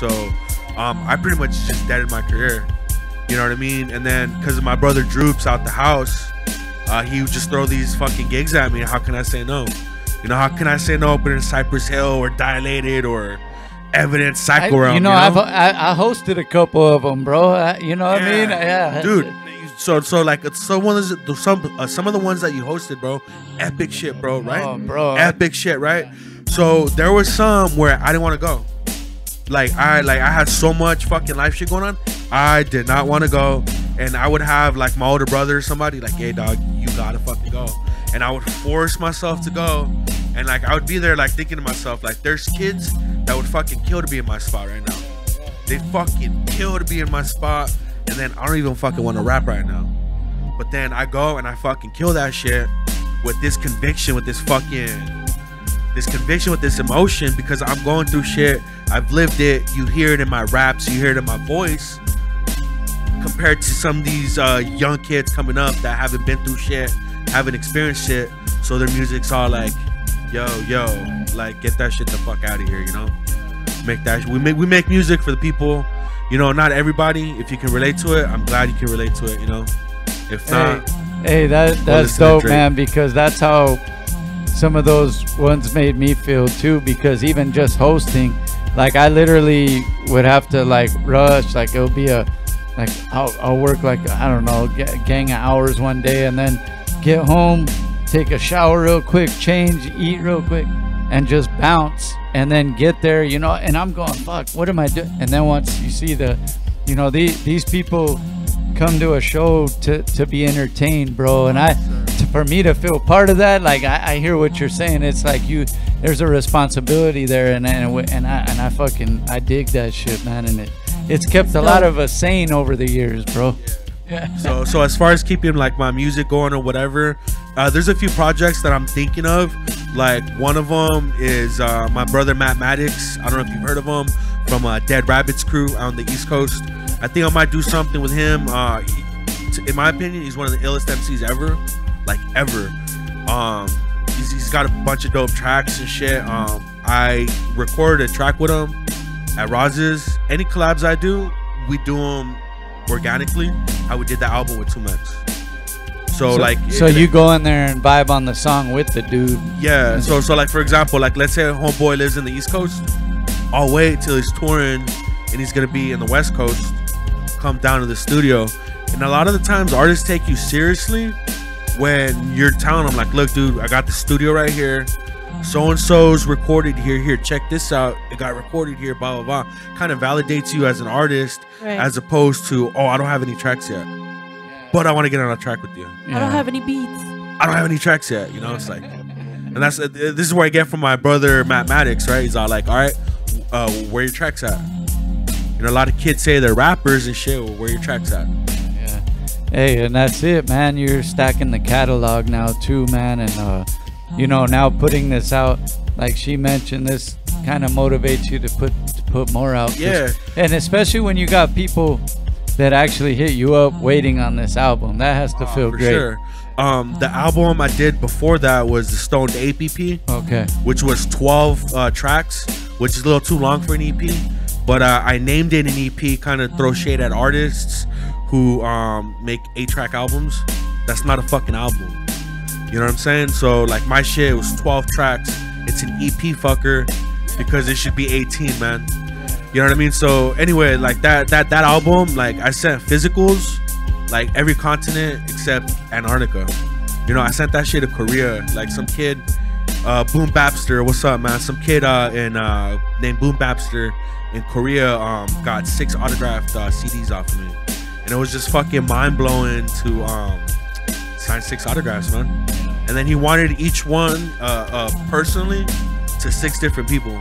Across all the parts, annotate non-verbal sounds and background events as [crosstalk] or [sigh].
So um, I pretty much just deaded my career. You know what I mean? And then because of my brother Droops out the house, uh, he would just throw these fucking gigs at me. How can I say no? You know, how can I say no opening Cypress Hill or Dilated or Evidence I, Psycho Realm? you know, I've I, I hosted a couple of them, bro. I, you know what I mean? Yeah, dude. So so like it's so one of the, some uh, some of the ones that you hosted, bro. Epic shit, bro. Right? Oh, bro. Epic shit, right? So there was some where I didn't want to go. Like I like I had so much fucking life shit going on. I did not want to go, and I would have like my older brother or somebody like, "Hey, dog, you gotta fucking go," and I would force myself to go, and like I would be there like thinking to myself like, "There's kids that would fucking kill to be in my spot right now. They fucking kill to be in my spot, and then I don't even fucking want to rap right now." But then I go and I fucking kill that shit with this conviction, with this fucking this conviction with this emotion because I'm going through shit. I've lived it. You hear it in my raps. You hear it in my voice. Compared to some of these uh, young kids coming up that haven't been through shit, haven't experienced shit, so their music's all like, "Yo, yo, like get that shit the fuck out of here," you know. Make that we make we make music for the people, you know. Not everybody. If you can relate to it, I'm glad you can relate to it. You know. If not, Hey, that that's dope, man. Because that's how some of those ones made me feel too. Because even just hosting, like I literally would have to like rush. Like it'll be a like I'll, I'll work like I don't know gang of hours one day, and then get home, take a shower real quick, change, eat real quick, and just bounce. And then get there, you know. And I'm going, fuck, what am I doing? And then once you see the, you know, these these people come to a show to, to be entertained, bro. And I, for me to feel part of that, like I, I hear what you're saying. It's like you, there's a responsibility there, and and and I and I fucking I dig that shit, man. And it it's kept a lot of us sane over the years, bro. Yeah. [laughs] so so as far as keeping like my music going or whatever uh, there's a few projects that i'm thinking of like one of them is uh, my brother matt maddox i don't know if you've heard of him from uh, dead rabbits crew on the east coast i think i might do something with him uh, he, in my opinion he's one of the illest mcs ever like ever um he's, he's got a bunch of dope tracks and shit um i recorded a track with him at Roz's. Any collabs I do, we do them organically. How we did the album with Two Max. So, like, so you go in there and vibe on the song with the dude. yeah. So so like for example, like let's say a homeboy lives in the East Coast. I'll wait till he's touring and he's gonna be in the West Coast. Come down to the studio, and a lot of the times artists take you seriously when you're telling them like, look, dude, I got the studio right here. So and so's recorded here. Here, check this out. It got recorded here. Blah blah blah. Kind of validates you as an artist, Right. as opposed to, oh, I don't have any tracks yet, but I want to get on a track with you. I don't have any beats. I don't have any tracks yet. You know, it's like, and that's uh, this is where I get from my brother Matt Maddox, right? He's all like, all right, uh, where your tracks at? You know, a lot of kids say they're rappers and shit. Well, where your tracks at? Hey, and that's it, man. You're stacking the catalog now too, man, and uh, you know now putting this out, like she mentioned, this kind of motivates you to put to put more out. Yeah. And especially when you got people that actually hit you up waiting on this album, that has to feel Oh, For great. sure. Um, the album I did before that was the Stoned EP, Okay. which was 12 uh, tracks, which is a little too long for an EP. But uh, I named it an EP, kind of throw shade at artists who um, make eight-track albums. That's not a fucking album. You know what I'm saying? So like my shit was 12 tracks. It's an EP fucker because it should be 18, man. You know what I mean? So anyway, like that that that album, like I sent physicals, like every continent except Antarctica. You know, I sent that shit to Korea. Like some kid, uh, Boom Bapster, what's up, man? Some kid uh, in uh, named Boom Bapster in Korea um, got six autographed uh, CDs off of me, and it was just fucking mind blowing to um, sign six autographs, man. And then he wanted each one uh, uh, personally to six different people.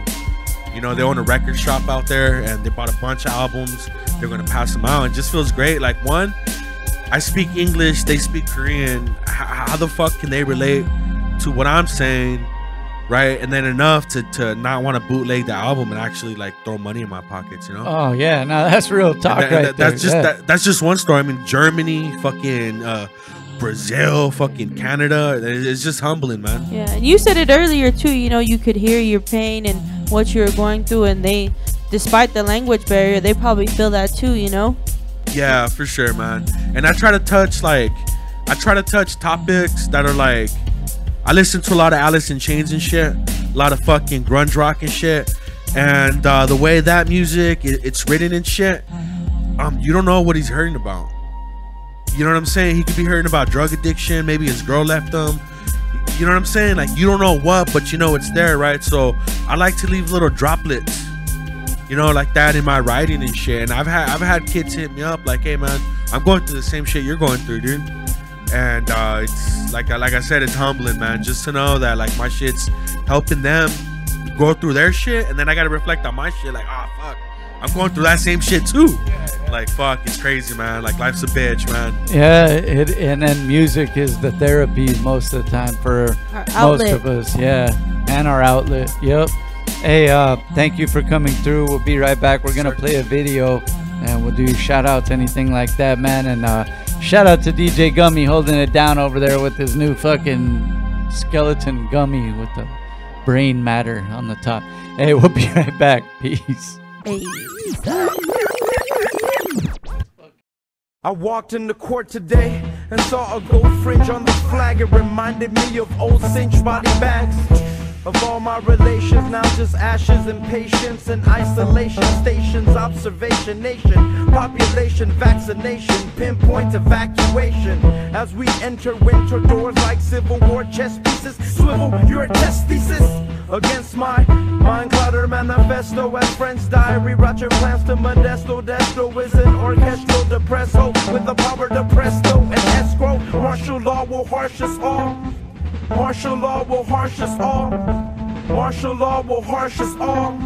You know, they own a record shop out there and they bought a bunch of albums. They're gonna pass them out. It just feels great. Like one, I speak English, they speak Korean. H- how the fuck can they relate to what I'm saying? Right? And then enough to, to not want to bootleg the album and actually like throw money in my pockets, you know? Oh yeah, no, [laughs] that's real talk that- right that- that's there. just yeah. that, that's just one story. I mean, Germany, fucking uh, Brazil, fucking Canada. It's just humbling, man. Yeah, and you said it earlier too. You know, you could hear your pain and what you were going through, and they despite the language barrier, they probably feel that too. You know. Yeah, for sure, man. And I try to touch like, I try to touch topics that are like, I listen to a lot of Alice in Chains and shit, a lot of fucking grunge rock and shit, and uh, the way that music it, it's written and shit, um, you don't know what he's hurting about. You know what I'm saying? He could be hurting about drug addiction. Maybe his girl left him. You know what I'm saying? Like you don't know what, but you know it's there, right? So I like to leave little droplets you know, like that in my writing and shit. And I've had I've had kids hit me up like, "Hey, man, I'm going through the same shit you're going through, dude." And uh, it's like like I said, it's humbling, man, just to know that like my shit's helping them go through their shit, and then I gotta reflect on my shit. Like, ah, oh, fuck, I'm going through that same shit too. Like, fuck, it's crazy, man. Like, life's a bitch, man. Yeah, it, and then music is the therapy most of the time for most of us. Yeah, and our outlet. Yep. Hey, uh, thank you for coming through. We'll be right back. We're gonna play a video, and we'll do shout outs, anything like that, man. And uh, shout out to DJ Gummie holding it down over there with his new fucking skeleton gummy with the brain matter on the top. Hey, we'll be [laughs] right back. Peace. I walked in the court today and saw a gold fringe on the flag. It reminded me of old cinch body bags. Of all my relations, now just ashes and patience and isolation stations, observation nation, population, vaccination, pinpoint evacuation. As we enter winter doors like Civil War chess pieces, swivel your test thesis against my mind clutter manifesto as friends diary. Roger plans to Modesto. Destro is an orchestral depresso with the power to presto and escrow. Martial law will harsh us all. Martial law will harsh us all. Martial law will harsh us all.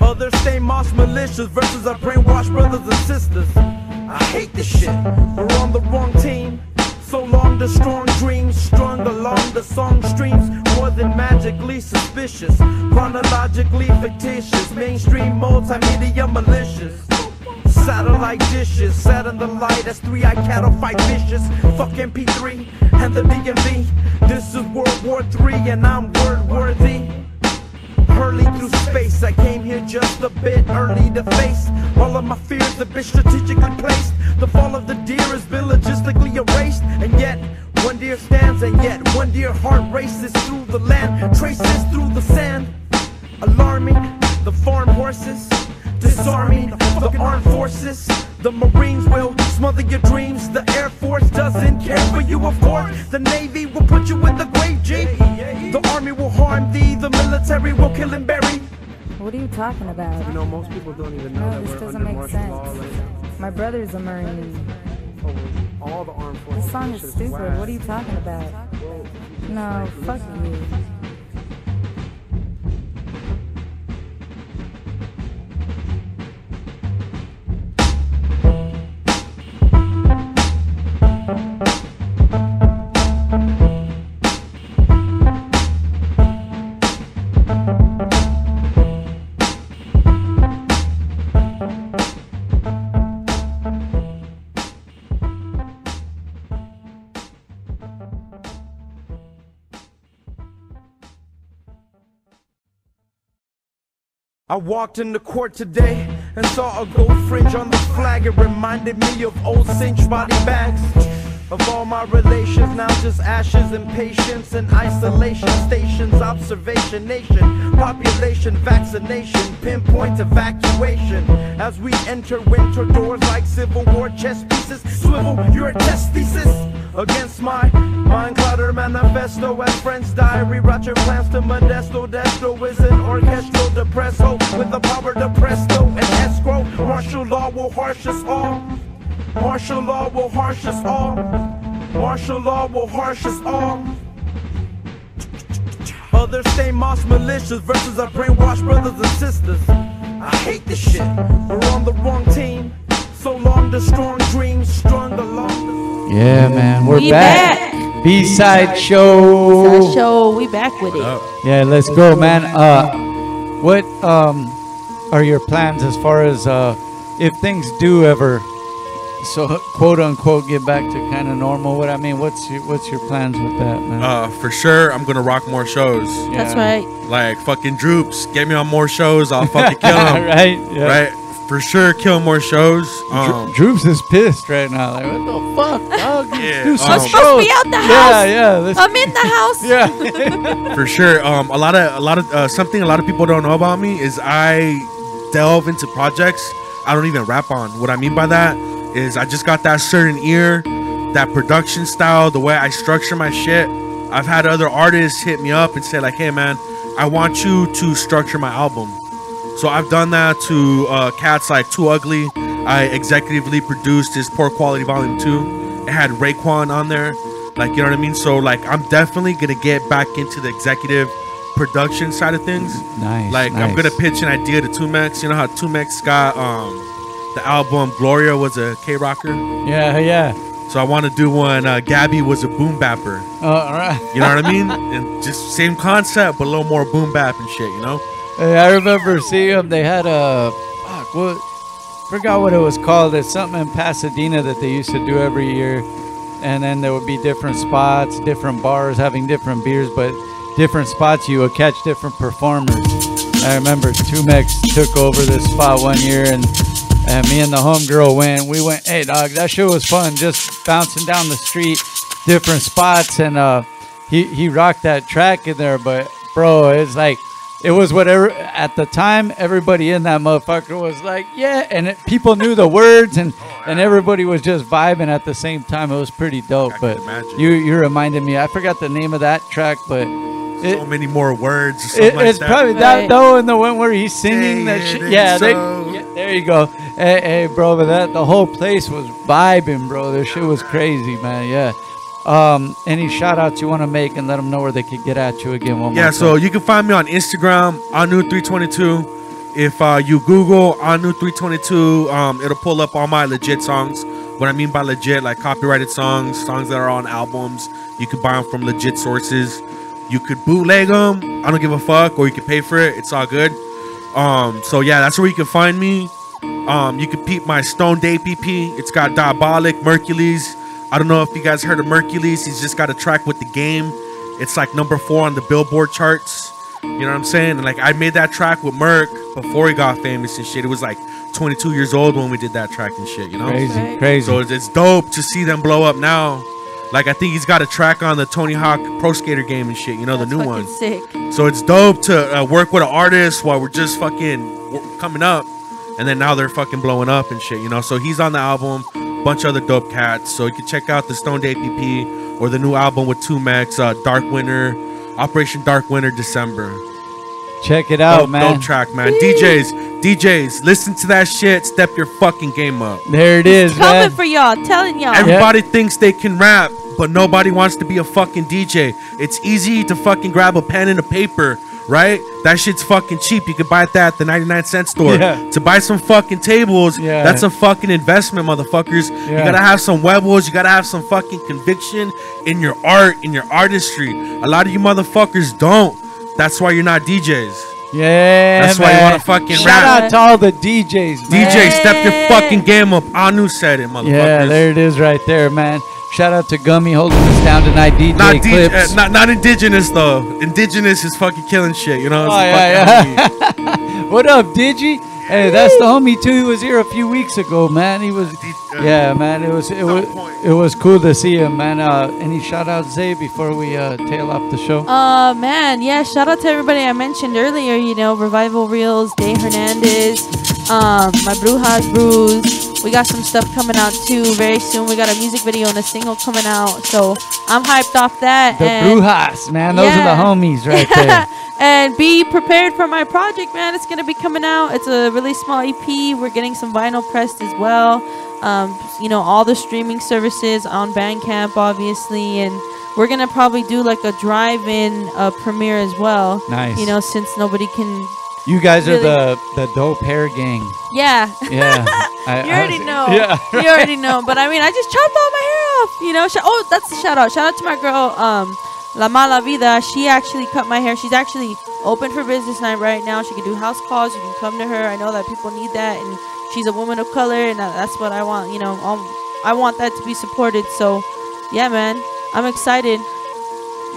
Others stay moss malicious versus our brainwashed brothers and sisters. I hate this shit. We're on the wrong team. So long the strong dreams strung along the song streams more than magically suspicious, chronologically fictitious, mainstream multimedia malicious. Satellite dishes, sat in the light as three-eyed cattle fight vicious. Fuck MP3 and the DMV. This is World War III and I'm word worthy. Hurling through space, I came here just a bit early to face all of my fears have been strategically placed. The fall of the deer has been logistically erased, and yet one deer stands, and yet one deer heart races through the land, traces through the sand, alarming the farm horses armed forces. The Marines will smother your dreams. The Air Force doesn't care for you, of course. The Navy will put you in the grave, G. The Army will harm thee. The military will kill and bury. What are you talking about? You know, most people don't even know no, that this we're doesn't under make martial sense. law. My brother's a Marine. Oh, all the armed forces. This song is stupid. What are you talking about? No, fuck you. I walked in the court today and saw a gold fringe on the flag. It reminded me of old cinch body bags. Of all my relations, now just ashes and patience and isolation stations, observation nation, population, vaccination, pinpoint evacuation. As we enter winter doors like Civil War chess pieces, swivel your test thesis against my mind clutter manifesto as friends diary. Roger plans to Modesto. Destro is an orchestral depresso with the power to presto and escrow. Martial law will harsh us all. Martial law will harsh us all. Martial law will harsh us all. Others stay moss malicious versus our brainwashed brothers and sisters. I hate this shit. We're on the wrong team. So long the strong dreams strung along the Yeah, man, we're we back. back. B-side show. B-side show. We back with it. Yeah, let's go, man. Uh, what um are your plans as far as uh if things do ever so quote unquote get back to kind of normal. What I mean, what's your what's your plans with that, man? Uh, for sure, I'm gonna rock more shows. That's right. Like fucking Droops, get me on more shows. I'll fucking kill [laughs] him. right? Yeah. Right, for sure, kill more shows. Um, Droops is pissed right now. Like, what the [laughs] fuck, dog? Yeah, um, I'm supposed to be out the Yeah, house. yeah. Let's, I'm in the house. [laughs] yeah. [laughs] for sure. Um, a lot of a lot of uh, something a lot of people don't know about me is I delve into projects I don't even rap on. What I mean by that is I just got that certain ear, that production style, the way I structure my shit. I've had other artists hit me up and say like, "Hey man, I want you to structure my album." So I've done that to uh, cats like Too Ugly. I executively produced his Poor Quality Volume Two. It had Raekwon on there, like you know what I mean. So like I'm definitely gonna get back into the executive production side of things. Nice. Like I'm gonna pitch an idea to 2Mex. You know how 2Mex got um the album Gloria was a K rocker. Yeah, yeah. So I want to do one. Uh, Gabby was a boom bapper. Uh, all right. You know what I mean? [laughs] And just same concept, but a little more boom bap and shit. You know? Hey, I remember seeing them. They had a fuck. What? Forgot what it was called. It's something in Pasadena that they used to do every year, and then there would be different spots, different bars having different beers, but different spots you would catch different performers. I remember 2Mex took over this spot one year, and and me and the homegirl went. We went, hey dog, that shit was fun. Just bouncing down the street, different spots, and uh, he he rocked that track in there. But bro, it's like it was whatever at the time. Everybody in that motherfucker was like, yeah, and it, people knew the words, and and everybody was just vibing at the same time. It was pretty dope. But imagine. you you reminded me. I forgot the name of that track, but. It, so many more words. Or it, like it's that. probably that though, and the one where he's singing Say that shit. ain't Yeah, they, so. yeah, there you go. Hey, hey, bro, but that the whole place was vibing, bro. This shit was crazy, man. Yeah. Um, any shout outs you want to make and let them know where they could get at you again one Yeah, more so you can find me on Instagram, Anu322. If uh, you Google Anu322, um, it'll pull up all my legit songs. What I mean by legit, like copyrighted songs, songs that are on albums. You can buy them from legit sources. You could bootleg them. I don't give a fuck, or you can pay for it. It's all good. Um, so yeah, that's where you can find me. Um, you can peep my Stone Day PP. It's got Diabolic, Mercules. I don't know if you guys heard of Mercules. He's just got a track with the game. It's like number four on the Billboard charts. You know what I'm saying? And like I made that track with Merc before he got famous and shit. It was like 22 years old when we did that track and shit. You know? crazy, Right. crazy. So it's, it's dope to see them blow up now. Like I think he's got a track on the Tony Hawk Pro Skater game and shit. You know That's the new fucking one. Sick. So it's dope to uh, work with an artist while we're just fucking w- coming up, and then now they're fucking blowing up and shit, you know. So he's on the album, bunch of other dope cats. So you can check out the Stone Day EP or the new album with 2Mex, uh, Dark Winter, Operation Dark Winter, December. Check it out, dope, Oh, man. dope track, man. DJs, DJs, listen to that shit. Step your fucking game up. There it is, Coming man. for y'all. Telling y'all. Everybody thinks they can rap, but nobody wants to be a fucking DJ. It's easy to fucking grab a pen and a paper, right? That shit's fucking cheap. You can buy that at the 99 cent store. Yeah. To buy some fucking tables, Yeah. that's a fucking investment, motherfuckers. You gotta have some huevos. You gotta have some fucking conviction in your art, in your artistry. A lot of you motherfuckers don't. That's why you're not DJs. Yeah, That's why you wanna fucking Shout rap. out to all the DJs, man. DJ, step your fucking game up. Anu said it, motherfuckers. Yeah, there it is right there, man. Shout out to Gummie holding us down tonight, DJ Not, DJ, Clips. uh, not not indigenous though. Indigenous is fucking killing shit. You know. It's Oh, a yeah, fucking [laughs] what up, Digi? Hey, that's the homie too. He was here a few weeks ago, man. He was, yeah, man. It was it was it was cool to see him, man. Uh, any shout outs, Zzay, before we uh, tail off the show? Uh man, yeah, shout out to everybody I mentioned earlier, you know, Revival Reels, Day Hernandez, um, my Brujas Brews. We got some stuff coming out too very soon. We got a music video and a single coming out. So I'm hyped off that. The and Brujas, man. Those Yeah. are the homies right there. [laughs] and be prepared for my project, man. It's gonna be coming out. It's a really small EP. We're getting some vinyl pressed as well. Um, you know, all the streaming services on Bandcamp, obviously, and we're gonna probably do like a drive-in uh, premiere as well. Nice. You know, since nobody can. You guys are the the dope hair gang. Yeah. Yeah. [laughs] I- You already know. Yeah. You already know. But I mean, I just chopped all my hair off. You know. Sh- oh, that's a shout out. Shout out to my girl, um, La Mala Vida. She actually cut my hair. She's actually open for business night right now. She can do house calls. You can come to her. I know that people need that, and she's a woman of color, and that's what I want. You know, um, I want that to be supported. So, yeah, man, I'm excited.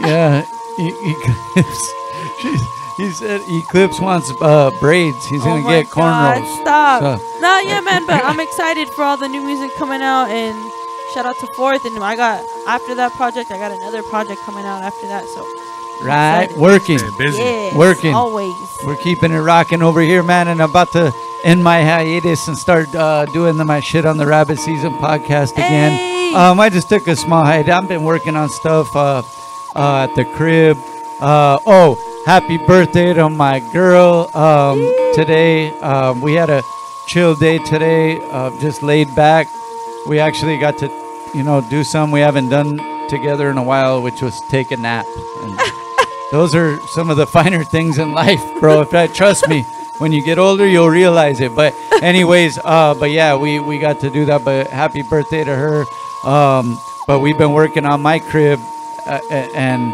Yeah, E- [laughs] Eclipse. She's, he said Eclipse wants uh, braids. He's oh gonna my get God, cornrows. Stop. So- No, yeah, man, but I'm excited for all the new music coming out, and shout out to Fourth. And I got after that project, I got another project coming out after that. So, I'm Right, excited. working. Hey, busy. Yes, Working. always. We're keeping it rocking over here, man, and I'm about to end my hiatus and start uh, doing the, my shit on the Rabbit Season podcast again. Hey! Um, I just took a small hiatus. I've been working on stuff uh, uh, at the crib. Uh, oh, happy birthday to my girl um, today. Um, we had a chill day today, uh, just laid back. We actually got to, you know, do some we haven't done together in a while, which was take a nap. And [laughs] those are some of the finer things in life, bro. If that, trust me, when you get older, you'll realize it. But anyways, uh, but yeah, we we got to do that. But happy birthday to her. Um, but we've been working on my crib, uh, and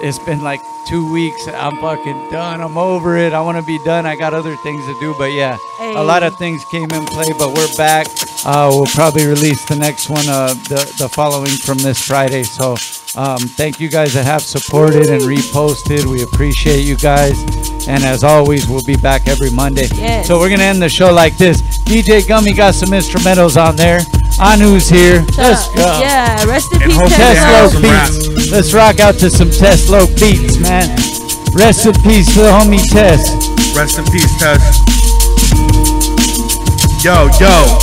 it's been like two weeks. I'm fucking done. I'm over it. I want to be done. I got other things to do. But yeah, a lot of things came in play. But we're back. Uh, we'll probably release the next one uh, the the following from this Friday. So um, thank you guys that have supported and reposted. We appreciate you guys. And as always, we'll be back every Monday. Yes. So we're gonna end the show like this. DJ Gummie got some instrumentals on there. Anu's here. Let's Uh, go. Yeah, rest in And peace, hopefully Tesla. Teslo beats. Let's rock out to some Teslo beats, man. Rest in peace to the homie Tess. Rest in peace, Tess. Yo, yo.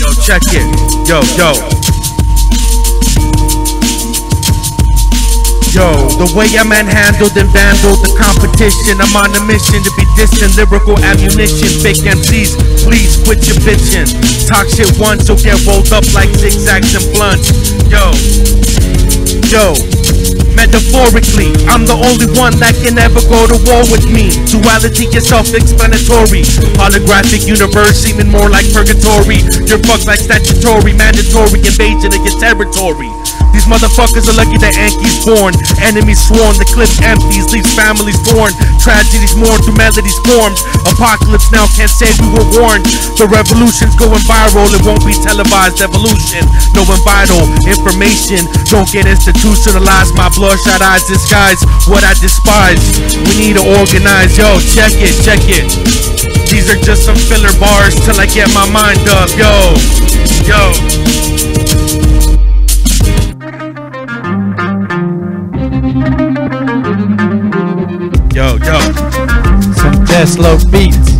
Yo, check it. Yo, yo. Yo, the way I manhandled and vandaled the competition. I'm on a mission to be distant, lyrical ammunition. Fake MCs, please quit your bitching. Talk shit once, you'll get rolled up like zigzags and blunts. Yo, Yo, metaphorically, I'm the only one that can ever go to war with me. Duality is self-explanatory. Holographic universe seeming more like purgatory. Your fucks like statutory, mandatory invasion of your territory. These motherfuckers are lucky that Anki's born. Enemies sworn, the clip empties, leaves families torn. Tragedies mourned through melodies formed. Apocalypse now can't say we were warned. The revolution's going viral, it won't be televised. Evolution, knowing vital information. Don't get institutionalized. My bloodshot eyes disguise what I despise. We need to organize, yo. Check it, check it. These are just some filler bars till I get my mind up, yo, yo. Yo, yo. Some Teslo beats.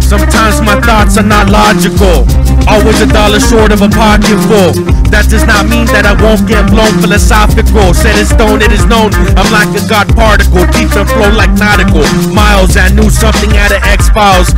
Sometimes my thoughts are not logical. Always a dollar short of a pocket full. That does not mean that I won't get blown philosophical. Set in stone, it is known. I'm like a god particle, deep and flow like nautical. Miles, I knew something out of X Files.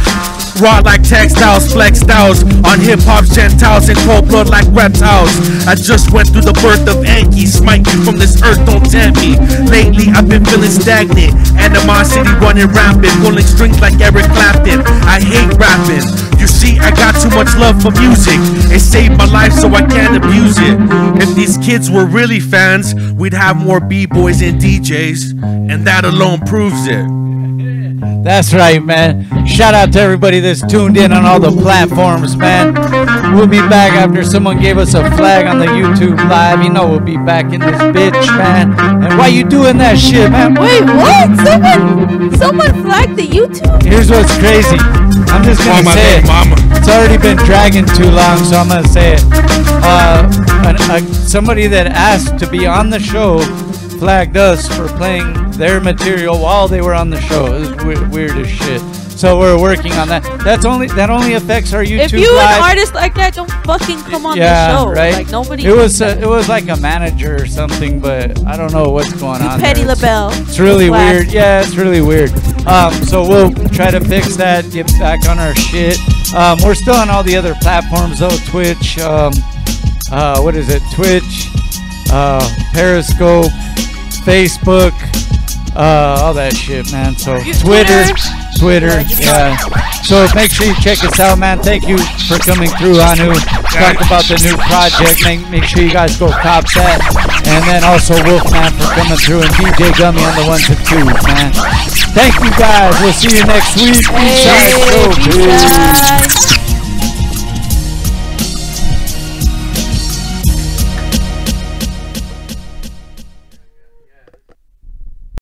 Raw like textiles, flex styles on hip hop gentiles and cold blood like reptiles. I just went through the birth of Anki, smite me from this earth, don't tempt me. Lately I've been feeling stagnant, animosity running rampant, pulling strings like Eric Clapton. I hate rapping. You see, I got too much love for music. It saved my life, so I can't abuse it. If these kids were really fans, we'd have more b-boys and DJs, and that alone proves it. That's right, man. Shout out to everybody that's tuned in on all the platforms, man. We'll be back after someone gave us a flag on the YouTube live. You know we'll be back in this bitch, man. And why you doing that shit, man? Wait, what? Someone, someone flagged the YouTube? Here's what's crazy. I'm just gonna my say it. mama. It's already been dragging too long, so I'm gonna say it. Uh, an, a, somebody that asked to be on the show flagged us for playing their material while they were on the show. It was weird, weird as shit. So we're working on that. That's only that only affects our YouTube If you live. an artist like that, don't fucking come on yeah, the show. right. Like nobody. It was uh, it was like a manager or something, but I don't know what's going on. Petty there. It's- LaBelle. it's really Flag. weird. Yeah, it's really weird. Um, so we'll try to fix that, get back on our shit. Um, we're still on all the other platforms though, Twitch, um, uh, what is it? Twitch, uh, Periscope, Facebook, uh, all that shit, man. So Twitter, Twitter? Yeah. So make sure you check us out, man. Thank you for coming through, Anu. Talk about the new project. Make, make sure you guys go cop that. And then also Wolfman for coming through and DJ Gummie on the ones and twos, man. Thank you guys. We'll see you next week. Peace out. Hey, Go, peace peace. out.